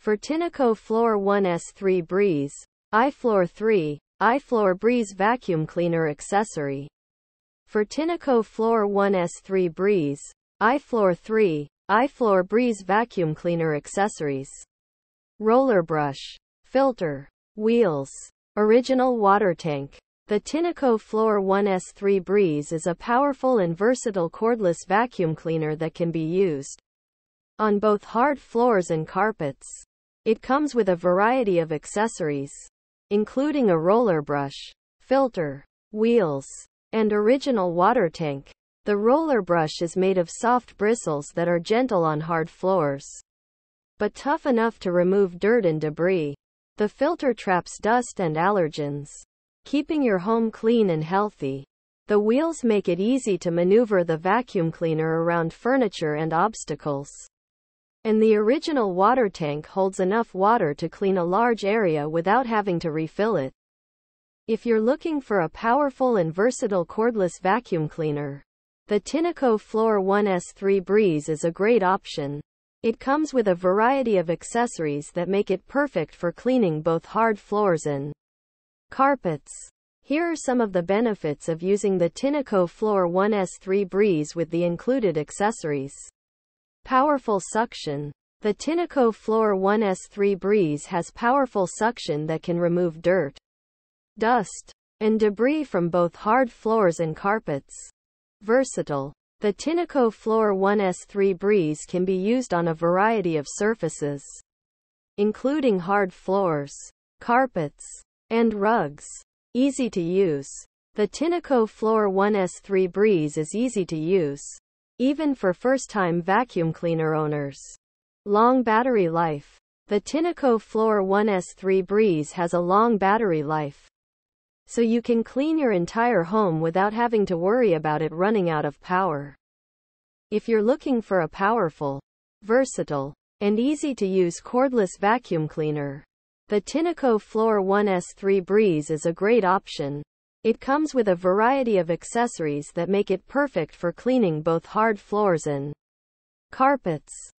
For Tineco Floor 1S3 Breeze, iFloor 3, iFloor Breeze Vacuum Cleaner Accessory. For Tineco Floor 1S3 Breeze, iFloor 3, iFloor Breeze Vacuum Cleaner Accessories. Roller brush, filter, wheels, original water tank. The Tineco Floor 1S3 Breeze is a powerful and versatile cordless vacuum cleaner that can be used on both hard floors and carpets. It comes with a variety of accessories, including a roller brush, filter, wheels, and original water tank. The roller brush is made of soft bristles that are gentle on hard floors, but tough enough to remove dirt and debris. The filter traps dust and allergens, keeping your home clean and healthy. The wheels make it easy to maneuver the vacuum cleaner around furniture and obstacles. And the original water tank holds enough water to clean a large area without having to refill it. If you're looking for a powerful and versatile cordless vacuum cleaner, the Tineco Floor 1S3 Breeze is a great option. It comes with a variety of accessories that make it perfect for cleaning both hard floors and carpets. Here are some of the benefits of using the Tineco Floor 1S3 Breeze with the included accessories. Powerful suction. The Tineco Floor 1S3 Breeze has powerful suction that can remove dirt, dust, and debris from both hard floors and carpets. Versatile. The Tineco Floor 1S3 Breeze can be used on a variety of surfaces, including hard floors, carpets, and rugs. Easy to use. The Tineco Floor 1S3 Breeze is easy to use even for first-time vacuum cleaner owners. Long battery life. The Tineco Floor 1S3 Breeze has a long battery life. So you can clean your entire home without having to worry about it running out of power. If you're looking for a powerful, versatile, and easy to use cordless vacuum cleaner, the Tineco Floor 1S3 Breeze is a great option. It comes with a variety of accessories that make it perfect for cleaning both hard floors and carpets.